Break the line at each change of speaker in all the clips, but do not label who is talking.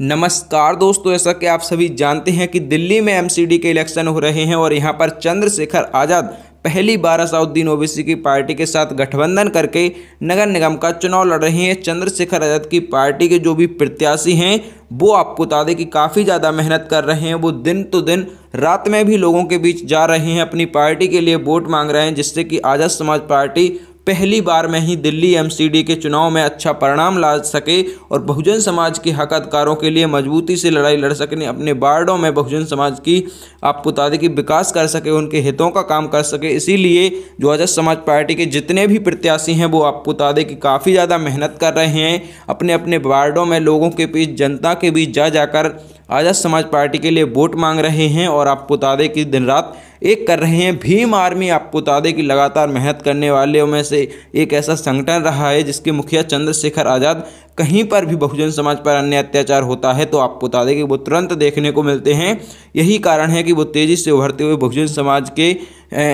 नमस्कार दोस्तों, ऐसा कि आप सभी जानते हैं कि दिल्ली में एमसीडी के इलेक्शन हो रहे हैं और यहाँ पर चंद्रशेखर आज़ाद पहली बार असाउद्दीन ओवैसी की पार्टी के साथ गठबंधन करके नगर निगम का चुनाव लड़ रहे हैं। चंद्रशेखर आज़ाद की पार्टी के जो भी प्रत्याशी हैं, वो आपको बता दें कि काफ़ी ज़्यादा मेहनत कर रहे हैं। वो दिन तो दिन रात में भी लोगों के बीच जा रहे हैं, अपनी पार्टी के लिए वोट मांग रहे हैं, जिससे कि आज़ाद समाज पार्टी पहली बार में ही दिल्ली एमसीडी के चुनाव में अच्छा परिणाम ला सके और बहुजन समाज के हक अधिकारों के लिए मजबूती से लड़ाई लड़ सके अपने वार्डों में बहुजन समाज की आप बता दें कि विकास कर सके, उनके हितों का काम कर सके। इसीलिए जो आज़ाद समाज पार्टी के जितने भी प्रत्याशी हैं, वो आपको बता दें कि काफ़ी ज़्यादा मेहनत कर रहे हैं। अपने अपने वार्डों में लोगों के बीच, जनता के बीच जा जाकर आज़ाद समाज पार्टी के लिए वोट मांग रहे हैं और आपको बता दें कि दिन रात एक कर रहे हैं। भीम आर्मी आपको बता दें कि लगातार मेहनत करने वालों में से एक ऐसा संगठन रहा है जिसके मुखिया चंद्रशेखर आज़ाद कहीं पर भी बहुजन समाज पर अन्य अत्याचार होता है तो आपको बता दें कि वो तुरंत देखने को मिलते हैं। यही कारण है कि वो तेज़ी से उभरते हुए बहुजन समाज के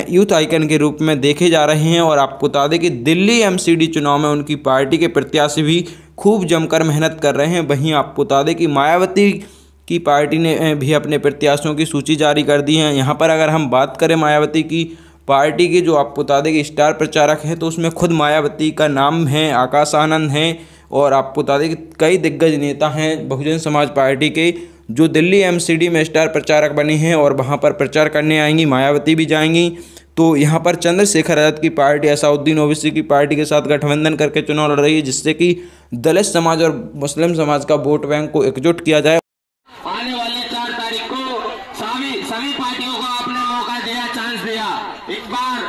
यूथ आइकन के रूप में देखे जा रहे हैं और आपको बता दें कि दिल्ली एमसीडी चुनाव में उनकी पार्टी के प्रत्याशी भी खूब जमकर मेहनत कर रहे हैं। वहीं आपको बता दें कि मायावती की पार्टी ने भी अपने प्रत्याशियों की सूची जारी कर दी है। यहाँ पर अगर हम बात करें मायावती की, पार्टी के जो आपको बता दें कि स्टार प्रचारक हैं तो उसमें खुद मायावती का नाम है, आकाश आनंद हैं और आपको बता दें कि कई दिग्गज नेता हैं बहुजन समाज पार्टी के, जो दिल्ली एमसीडी में स्टार प्रचारक बने हैं और वहाँ पर प्रचार करने आएँगी, मायावती भी जाएँगी। तो यहाँ पर चंद्रशेखर आज़ाद की पार्टी असाउद्दीन ओवैसी की पार्टी के साथ गठबंधन करके चुनाव लड़ रही है, जिससे कि दलित समाज और मुस्लिम समाज का वोट बैंक को एकजुट किया जाए
आने वाले चार तारीख को सभी सभी पार्टियों को आपने मौका दिया चांस दिया। एक बार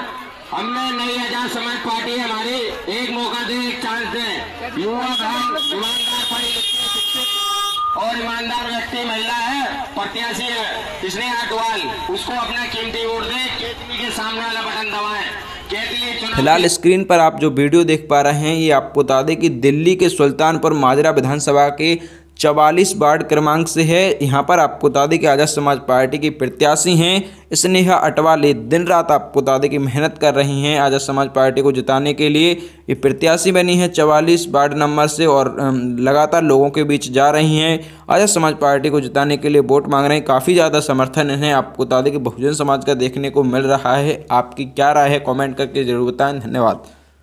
हमने नई आज़ाद समाज पार्टी हमारी एक मौका दे एक चांस दे। युवा बहन ईमानदार पढ़ी लिखी शिक्षित और ईमानदार व्यक्ति, महिला है, प्रत्याशी है स्नेह अटवाल उसको अपना कीमती वोट दे, केतली के सामने वाला बटन दबाएँ।
फ़िलहाल स्क्रीन पर आप जो वीडियो देख पा रहे हैं, ये आपको बता दें कि दिल्ली के सुल्तानपुर माजरा विधानसभा के चवालीस वार्ड क्रमांक से है। यहाँ पर आपको बता दें कि आज़ाद समाज पार्टी की प्रत्याशी हैं। स्नेहा अटवाले दिन रात आपको बता दें कि मेहनत कर रही हैं आज़ाद समाज पार्टी को जिताने के लिए। ये प्रत्याशी बनी है चवालीस वार्ड नंबर से और लगातार लोगों के बीच जा रही हैं। आज़ाद समाज पार्टी को जिताने के लिए वोट मांग रहे हैं। काफ़ी ज़्यादा समर्थन इन्हें आपको बता दें कि बहुजन समाज का देखने को मिल रहा है। आपकी क्या राय है? कॉमेंट करके ज़रूर बताएँ। धन्यवाद।